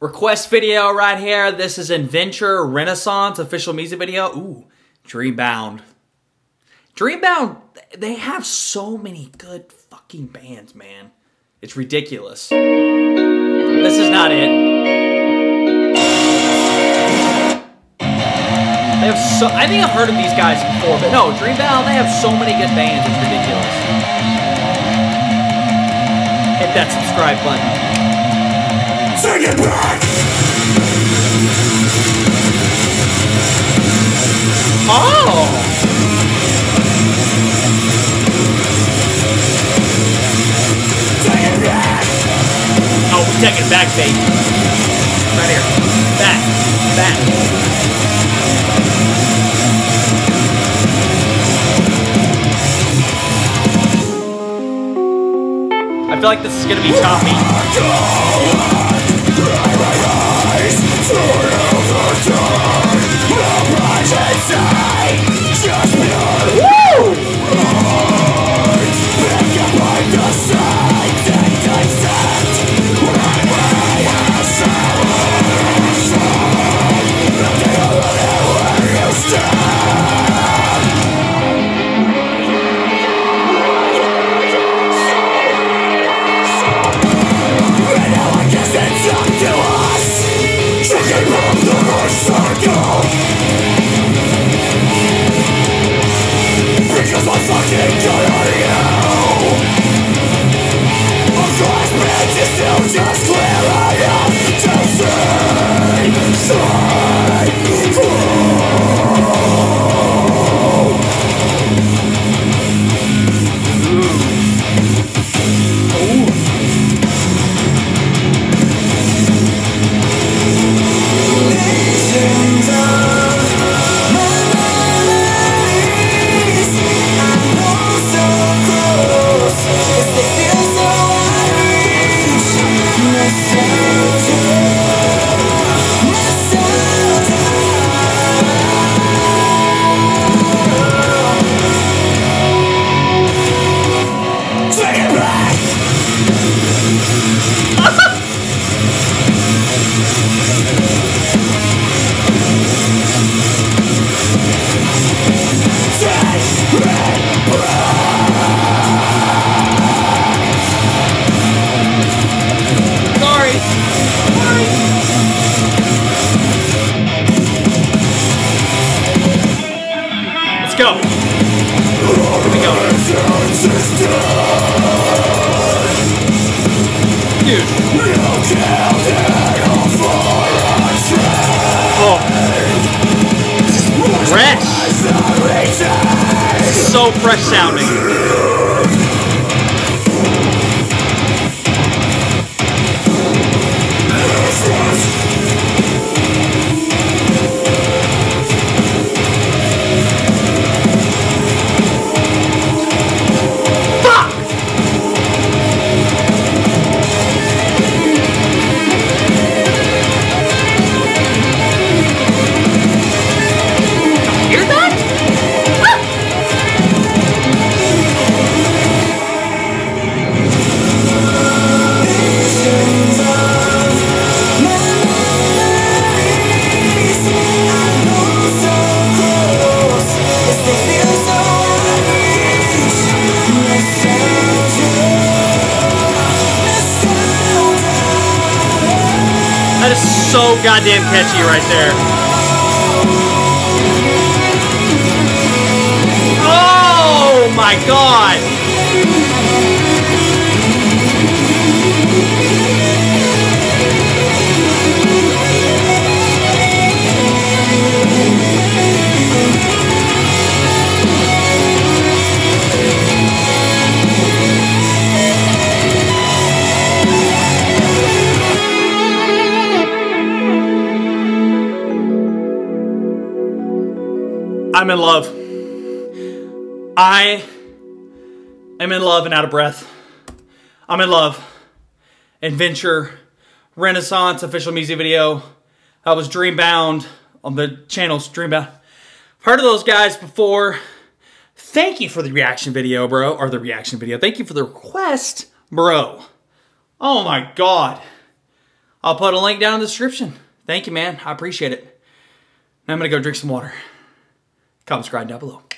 request video right here. This is Inventure Renaissance official music video. Ooh, Dreambound. Dreambound, they have so many good fucking bands, man. It's ridiculous. This is not it. They have so I think I've heard of these guys before, but no, Dreambound, they have so many good bands, it's ridiculous. Hit that subscribe button. Take it back! We back, baby. Right here. Back. Back. I feel like this is gonna be choppy. Oh. Fresh. So fresh sounding. So goddamn catchy right there. Oh my god! I'm in love. I am in love and out of breath. I'm in love. Inventure, Renaissance official music video. I was Dreambound on the channel's Dreambound. Heard of those guys before. Thank you for the reaction video, bro. Or the reaction video. Thank you for the request, bro. Oh my god. I'll put a link down in the description. Thank you, man. I appreciate it. Now I'm to go drink some water. Comment, subscribe down below.